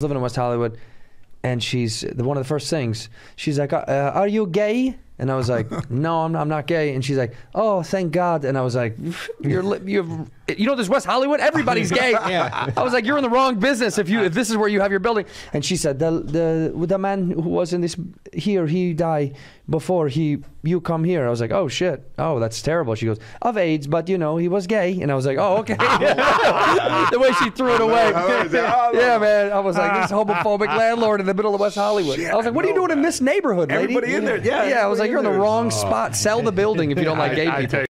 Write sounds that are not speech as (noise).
living in West Hollywood, and she's the one of the first things. She's like, uh, "Are you gay?" And I was like, (laughs) "No, I'm not, I'm not gay." And she's like, "Oh, thank God." And I was like, "You're li- you know there's West Hollywood, everybody's gay." (laughs) Yeah. I was like, "You're in the wrong business if you if this is where you have your building." And she said, "The the the man who was in this here, he died before he you come here." I was like, "Oh shit, oh that's terrible." She goes, "Of AIDS, but you know he was gay." And I was like, "Oh okay." (laughs) (laughs) the way she threw it away. Oh, yeah, man. I was like, this homophobic landlord in the middle of West Hollywood. I was like, what are you doing in this neighborhood, lady? Everybody in there, yeah, Yeah, I was like, you're in the wrong spot. Sell the building if you don't like gay I, I people. tell